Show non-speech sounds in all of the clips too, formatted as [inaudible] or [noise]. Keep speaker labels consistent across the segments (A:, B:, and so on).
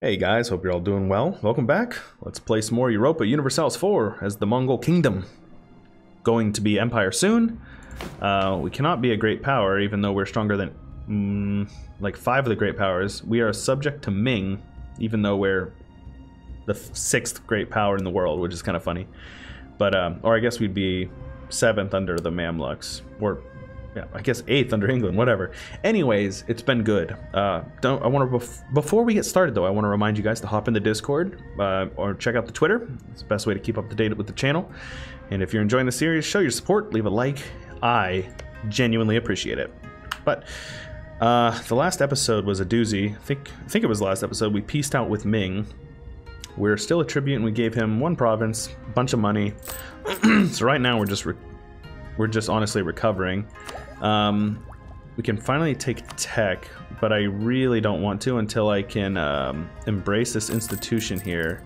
A: Hey guys, hope you're all doing well. Welcome back. Let's play some more Europa Universalis 4 as the Mongol Kingdom. Going to be Empire soon. Uh, we cannot be a great power, even though we're stronger than mm, like five of the great powers. We are subject to Ming, even though we're the sixth great power in the world, which is kind of funny. But, um, or I guess we'd be seventh under the Mamluks, or yeah, I guess eighth under England, whatever. Anyways, it's been good. Uh, don't I want to bef before we get started though, I want to remind you guys to hop in the Discord uh, or check out the Twitter. It's the best way to keep up to date with the channel. And if you're enjoying the series, show your support, leave a like. I genuinely appreciate it. But uh, the last episode was a doozy. I think I think it was the last episode. We pieced out with Ming. We're still a tribute, and we gave him one province, a bunch of money. [clears throat] so right now we're just we're just honestly recovering. Um, we can finally take tech, but I really don't want to until I can um, embrace this institution here.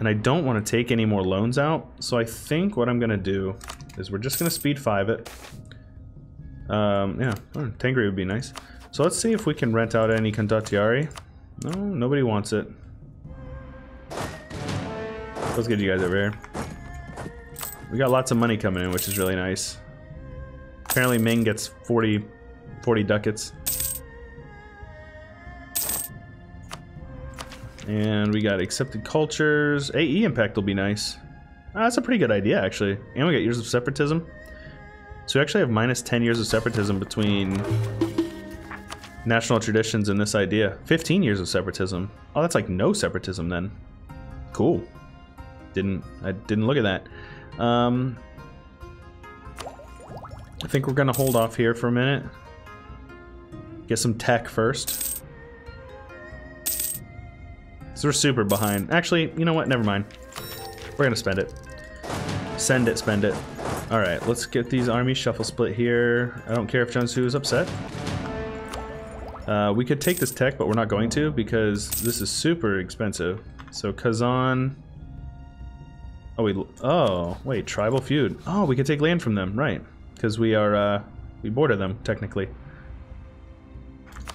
A: And I don't want to take any more loans out, so I think what I'm going to do is we're just going to speed 5 it. Um, yeah, oh, Tengri would be nice. So let's see if we can rent out any Condottieri. No, nobody wants it. Let's get you guys over here. We got lots of money coming in, which is really nice. Apparently Ming gets 40, 40 ducats. And we got accepted cultures. AE impact will be nice. Ah, that's a pretty good idea, actually. And we got years of separatism. So we actually have minus 10 years of separatism between national traditions and this idea. 15 years of separatism. Oh, that's like no separatism then. Cool. Didn't I didn't look at that. Um, I think we're gonna hold off here for a minute. Get some tech first. So we're super behind. Actually, you know what? Never mind. We're gonna spend it. Send it, spend it. Alright, let's get these armies shuffle split here. I don't care if Jiangsu is upset. Uh, we could take this tech, but we're not going to because this is super expensive. So Kazan... Oh, we... Oh, wait, tribal feud. Oh, we could take land from them, right because we are uh, we border them technically.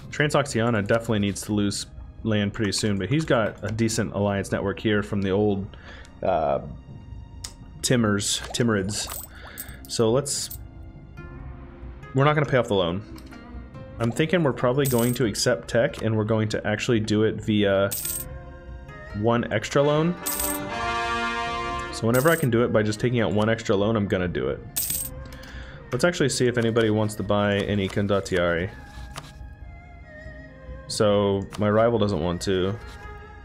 A: Transoxiana definitely needs to lose land pretty soon, but he's got a decent alliance network here from the old uh, Timurs, Timurids. So let's. We're not going to pay off the loan. I'm thinking we're probably going to accept tech, and we're going to actually do it via one extra loan. So whenever I can do it by just taking out one extra loan, I'm gonna do it. Let's actually see if anybody wants to buy any Condottieri. So, my rival doesn't want to.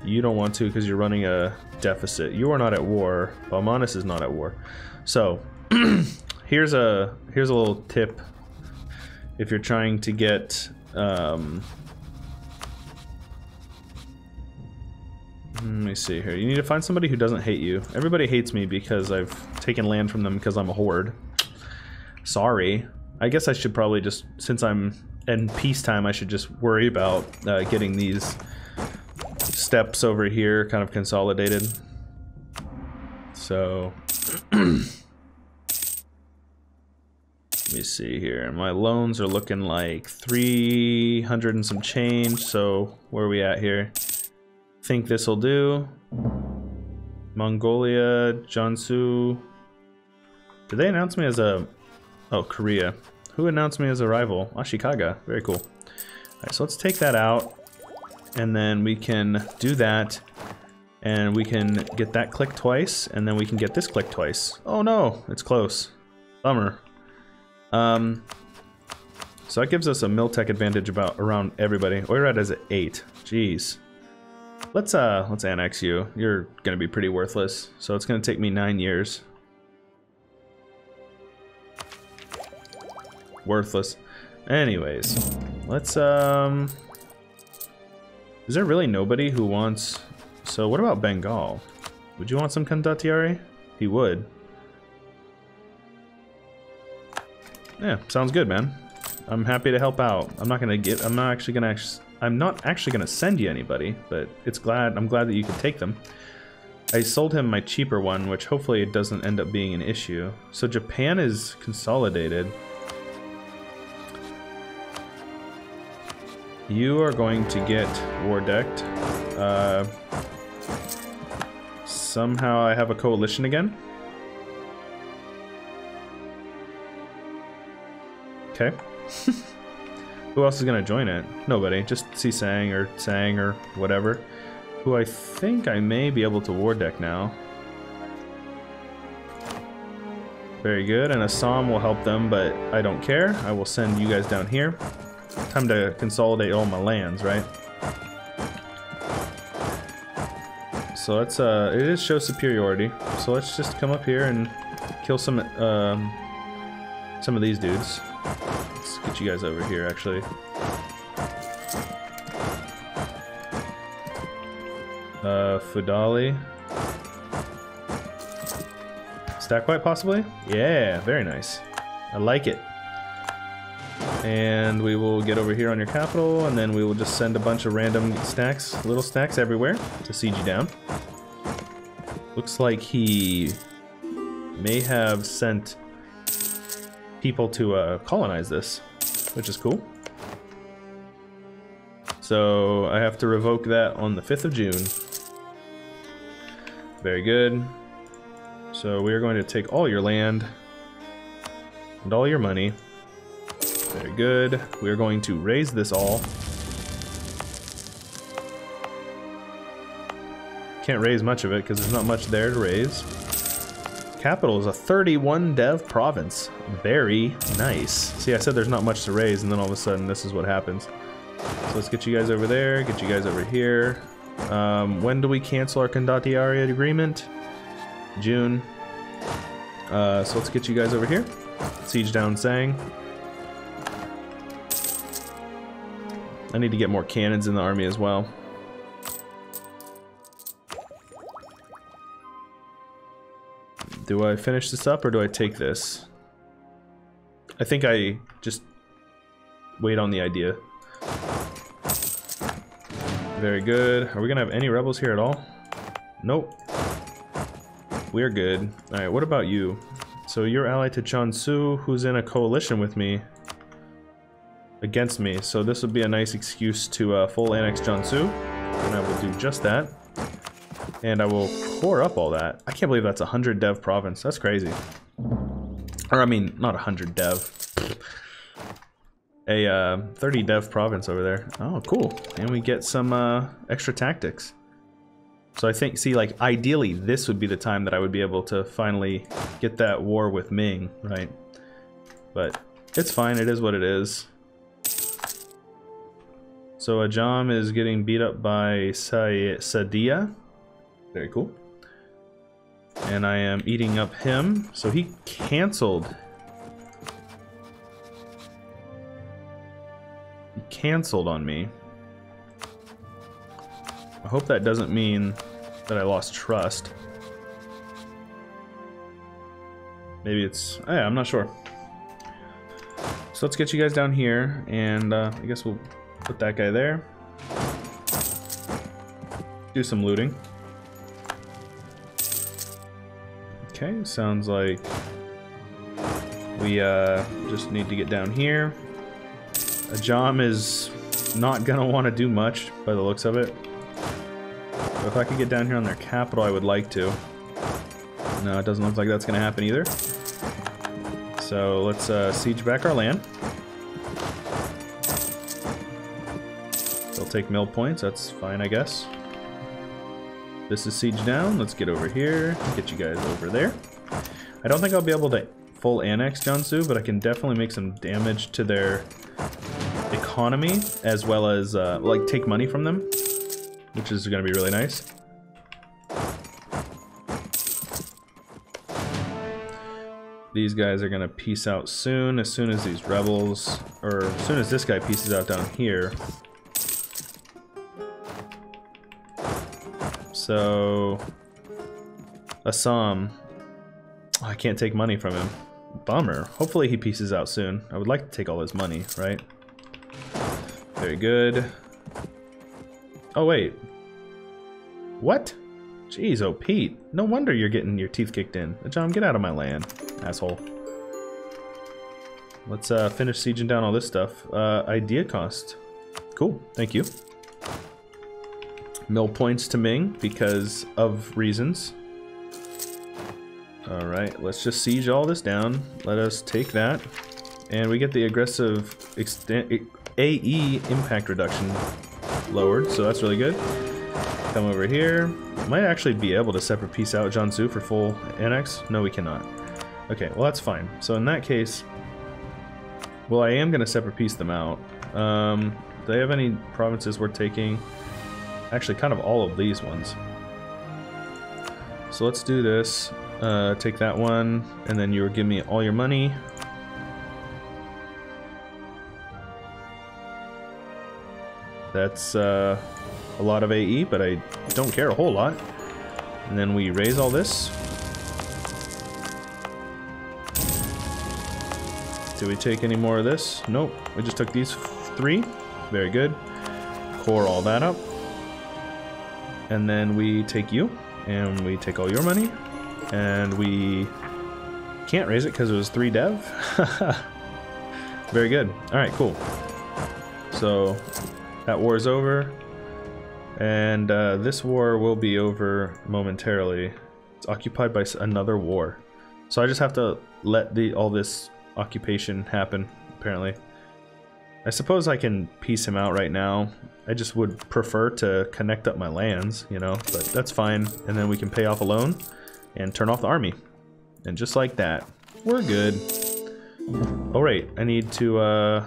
A: You don't want to because you're running a deficit. You are not at war. Bahmanis is not at war. So, [clears throat] here's a here's a little tip if you're trying to get um, let me see here. You need to find somebody who doesn't hate you. Everybody hates me because I've taken land from them because I'm a horde. Sorry. I guess I should probably just, since I'm in peacetime, I should just worry about uh, getting these steps over here kind of consolidated. So, [clears throat] let me see here. My loans are looking like 300 and some change, so where are we at here? think this will do. Mongolia, Jiangsu. Did they announce me as a Oh, Korea. Who announced me as a rival? Ashikaga. Very cool. Alright, so let's take that out. And then we can do that. And we can get that click twice. And then we can get this click twice. Oh no, it's close. Bummer. Um, so that gives us a Miltech advantage about around everybody. Oirat is at 8. Jeez. Let's uh let's annex you. You're gonna be pretty worthless. So it's gonna take me nine years. Worthless. Anyways, let's, um... Is there really nobody who wants... So what about Bengal? Would you want some Condottieri? He would. Yeah, sounds good, man. I'm happy to help out. I'm not gonna get. I'm not actually gonna. I'm not actually gonna send you anybody, but it's glad. I'm glad that you could take them. I sold him my cheaper one, which hopefully it doesn't end up being an issue. So Japan is consolidated. You are going to get war decked. Uh, somehow I have a coalition again. Okay. [laughs] Who else is gonna join it? Nobody. Just C Sang or Sang or whatever. Who I think I may be able to war deck now. Very good, and Assam will help them, but I don't care. I will send you guys down here. Time to consolidate all my lands, right? So let's, uh, it is show superiority. So let's just come up here and kill some, um, some of these dudes. Let's get you guys over here, actually. Uh, Fudali. Stack wipe, possibly? Yeah, very nice. I like it. And we will get over here on your capital, and then we will just send a bunch of random stacks, little stacks everywhere to siege you down. Looks like he may have sent people to uh, colonize this, which is cool. So I have to revoke that on the 5th of June. Very good. So we are going to take all your land and all your money. Very good. We are going to raise this all. Can't raise much of it because there's not much there to raise. Capital is a 31 dev province. Very nice. See, I said there's not much to raise, and then all of a sudden this is what happens. So let's get you guys over there, get you guys over here. Um, when do we cancel our Condottieri agreement? June. Uh, so let's get you guys over here. Siege down Sang. I need to get more cannons in the army as well. Do I finish this up or do I take this? I think I just wait on the idea. Very good. Are we gonna have any rebels here at all? Nope. We're good. Alright, what about you? So you're allied to Jiangsu, who's in a coalition with me. Against me, so this would be a nice excuse to uh, full annex Jiangsu. And I will do just that. And I will core up all that. I can't believe that's a 100 dev province. That's crazy. Or, I mean, not a 100 dev. A uh, 30 dev province over there. Oh, cool. And we get some uh, extra tactics. So I think, see, like, ideally, this would be the time that I would be able to finally get that war with Ming, right? But it's fine. It is what it is. So Ajam is getting beat up by Sadia. Very cool. And I am eating up him. So he canceled. He canceled on me. I hope that doesn't mean that I lost trust. Maybe it's... Oh yeah, I'm not sure. So let's get you guys down here, and uh, I guess we'll put that guy there. Do some looting. Okay, sounds like we uh, just need to get down here. Ajam is not gonna want to do much by the looks of it. But if I could get down here on their capital, I would like to. No, it doesn't look like that's gonna happen either. So let's uh, siege back our land. Take mill points, that's fine, I guess. This is siege down. Let's get over here. Get you guys over there. I don't think I'll be able to full annex Jiangsu, but I can definitely make some damage to their economy, as well as, uh, like, take money from them, which is going to be really nice. These guys are going to peace out soon, as soon as these rebels, or as soon as this guy pieces out down here. So, Assam. Oh, I can't take money from him. Bummer. Hopefully he pieces out soon. I would like to take all his money, right? Very good. Oh, wait. What? Jeez, oh, Pete. No wonder you're getting your teeth kicked in. John, get out of my land, asshole. Let's uh, finish sieging down all this stuff. Uh, idea cost. Cool, thank you. Mill points to Ming because of reasons. Alright, let's just siege all this down. Let us take that. And we get the aggressive AE impact reduction lowered, so that's really good. Come over here. Might actually be able to separate piece out Jiangsu for full annex. No, we cannot. Okay, well that's fine. So in that case, well, I am going to separate piece them out. Um, do they have any provinces we're taking? Actually, kind of all of these ones. So let's do this. Uh, take that one, and then you give me all your money. That's uh, a lot of AE, but I don't care a whole lot. And then we raise all this. Do we take any more of this? Nope. We just took these three. Very good. Core all that up. And then we take you, and we take all your money, and we can't raise it because it was three dev. [laughs] Very good. All right, cool. So that war is over. And uh, this war will be over momentarily. It's occupied by another war. So I just have to let the all this occupation happen, apparently. I suppose I can piece him out right now. I just would prefer to connect up my lands, you know, but that's fine. And then we can pay off a loan and turn off the army. And just like that, we're good. Oh, right, I need to uh,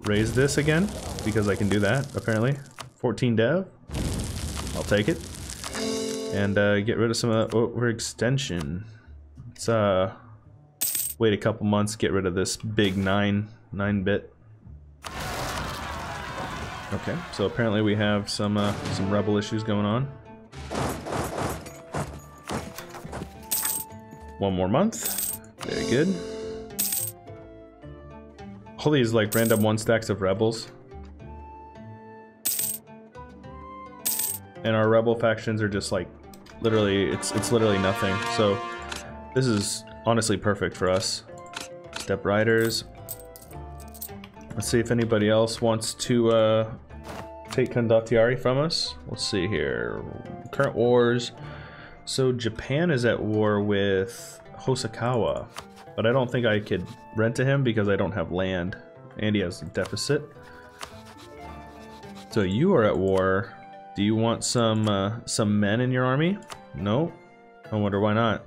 A: raise this again because I can do that, apparently. 14 dev. I'll take it. And uh, get rid of some of over extension. Let's uh, wait a couple months, get rid of this big 9, 9 bit. Okay, so apparently we have some uh, some rebel issues going on. One more month. Very good. All these like random one stacks of rebels. And our rebel factions are just like literally it's it's literally nothing. So this is honestly perfect for us. Steppe riders. Let's see if anybody else wants to uh, take Condottieri from us. Let's see here. Current wars. So Japan is at war with Hosokawa, but I don't think I could rent to him because I don't have land, and he has a deficit. So you are at war. Do you want some uh, some men in your army? No. I wonder why not.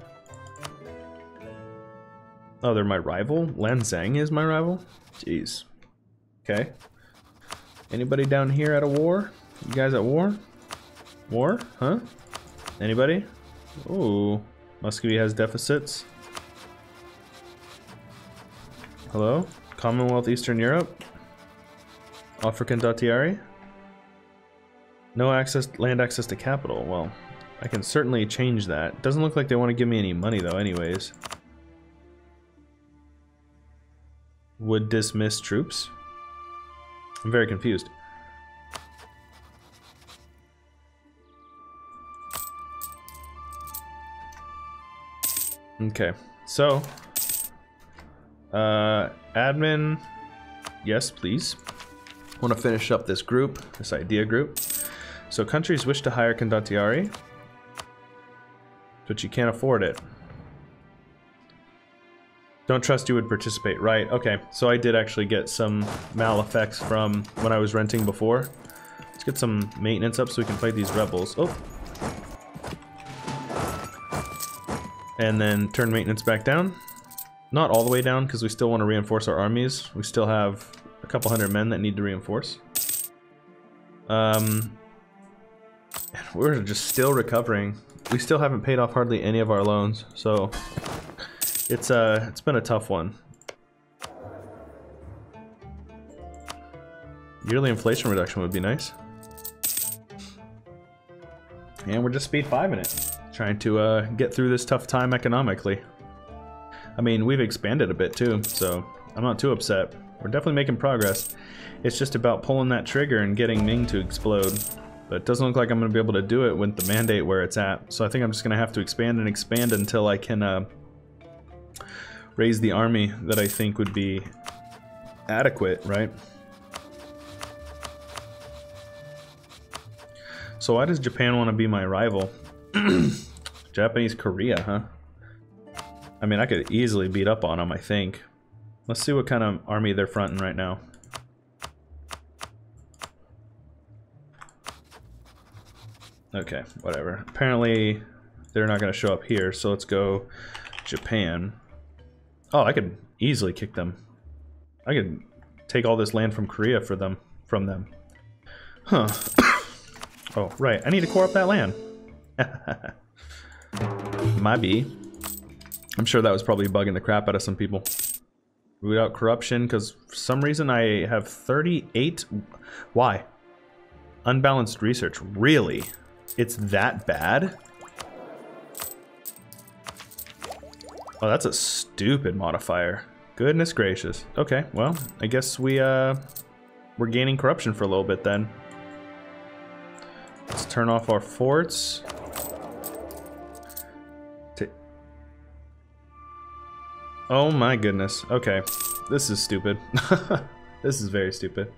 A: Oh, they're my rival? Lan Xang is my rival? Jeez. Okay. Anybody down here at a war? You guys at war? War? Huh? Anybody? Ooh, Muscovy has deficits. Hello? Commonwealth Eastern Europe? African Datiari? No access, land access to capital. Well, I can certainly change that. Doesn't look like they want to give me any money though anyways. Would dismiss troops? I'm very confused. Okay, so uh, admin, yes, please. Want to finish up this group, this idea group. So countries wish to hire condottieri, but you can't afford it. Don't trust you would participate. Right, okay. So I did actually get some mal effects from when I was renting before. Let's get some maintenance up so we can fight these rebels. Oh, and then turn maintenance back down. Not all the way down, because we still want to reinforce our armies. We still have a couple hundred men that need to reinforce. Um, we're just still recovering. We still haven't paid off hardly any of our loans, so it's uh it's been a tough one. Yearly inflation reduction would be nice. And we're just speed 5 in it trying to uh, get through this tough time economically. I mean, we've expanded a bit too, so I'm not too upset. We're definitely making progress. It's just about pulling that trigger and getting Ming to explode. But it doesn't look like I'm going to be able to do it with the mandate where it's at. So I think I'm just going to have to expand and expand until I can uh, raise the army that I think would be adequate, right? So why does Japan want to be my rival? [clears throat] Japanese Korea, huh? I mean, I could easily beat up on them, I think. Let's see what kind of army they're fronting right now. Okay, whatever. Apparently, they're not going to show up here, so let's go Japan. Oh, I could easily kick them. I could take all this land from Korea for them, from them. Huh. [coughs] oh, right. I need to core up that land. [laughs] My I'm sure that was probably bugging the crap out of some people. Root out corruption, because for some reason I have 38... Why? Unbalanced research. Really? It's that bad? Oh, that's a stupid modifier. Goodness gracious. Okay, well, I guess we, uh, we're gaining corruption for a little bit then. Let's turn off our forts. Oh my goodness. Okay, this is stupid. [laughs] this is very stupid.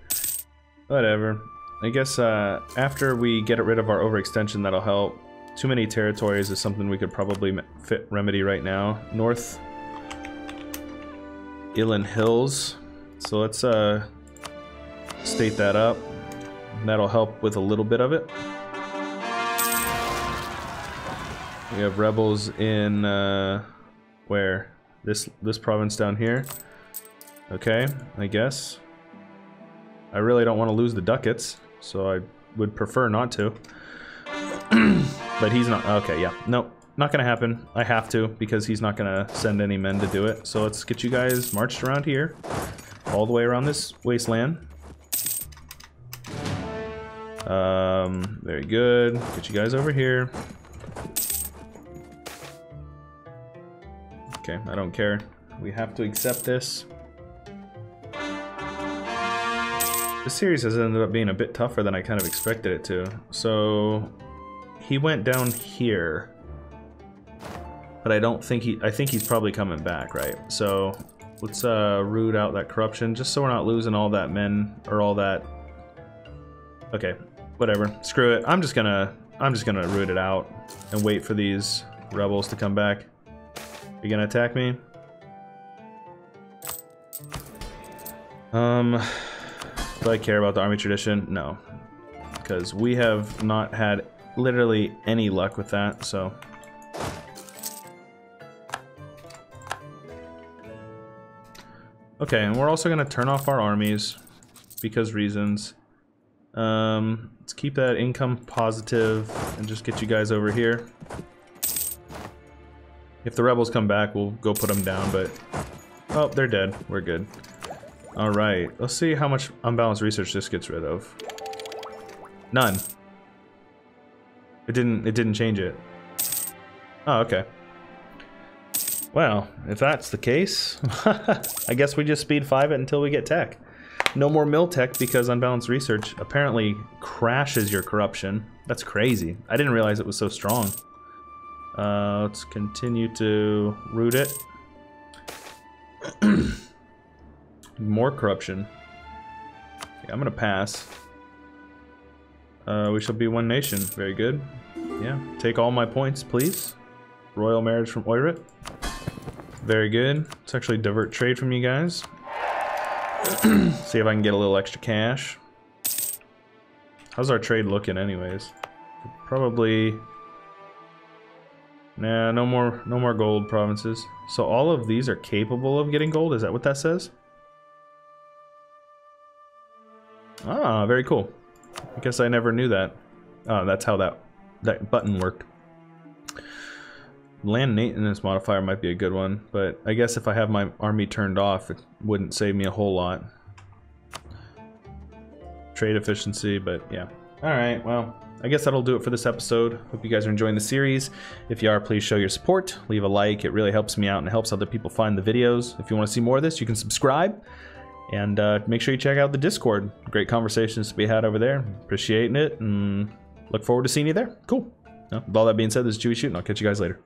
A: Whatever. I guess uh, after we get rid of our overextension, that'll help. Too many territories is something we could probably fit remedy right now. North Ilan Hills. So let's uh, state that up. That'll help with a little bit of it. We have rebels in uh, where this this province down here. Okay, I guess. I really don't want to lose the ducats so I would prefer not to. [clears throat] but he's not, okay, yeah, nope, not gonna happen. I have to, because he's not gonna send any men to do it. So let's get you guys marched around here, all the way around this wasteland. Um, very good. Get you guys over here. Okay, I don't care. We have to accept this. This series has ended up being a bit tougher than I kind of expected it to. So he went down here. But I don't think he I think he's probably coming back, right? So let's uh root out that corruption just so we're not losing all that men or all that Okay, whatever. Screw it. I'm just gonna I'm just gonna root it out and wait for these rebels to come back. You gonna attack me? Um do I care about the army tradition? No. Because we have not had literally any luck with that, so... Okay, and we're also going to turn off our armies because reasons. Um, let's keep that income positive and just get you guys over here. If the rebels come back, we'll go put them down, but... Oh, they're dead. We're good. Alright, let's see how much unbalanced research this gets rid of. None. It didn't it didn't change it. Oh, okay. Well, if that's the case, [laughs] I guess we just speed 5 it until we get tech. No more mill tech because unbalanced research apparently crashes your corruption. That's crazy. I didn't realize it was so strong. Uh, let's continue to root it. [clears throat] More corruption. Okay, I'm gonna pass. Uh, we shall be one nation. Very good. Yeah, take all my points, please. Royal marriage from Oirat. Very good. Let's actually divert trade from you guys. [clears throat] See if I can get a little extra cash. How's our trade looking anyways? Probably... Nah, no more, no more gold provinces. So all of these are capable of getting gold? Is that what that says? Ah, very cool. I guess I never knew that. Oh, that's how that that button worked. Land maintenance modifier might be a good one, but I guess if I have my army turned off, it wouldn't save me a whole lot. Trade efficiency, but yeah. Alright, well, I guess that'll do it for this episode. Hope you guys are enjoying the series. If you are, please show your support. Leave a like. It really helps me out and helps other people find the videos. If you want to see more of this, you can subscribe. And uh, make sure you check out the Discord. Great conversations to be had over there. Appreciating it and look forward to seeing you there. Cool. with all that being said, this is Chewy Shooting. I'll catch you guys later.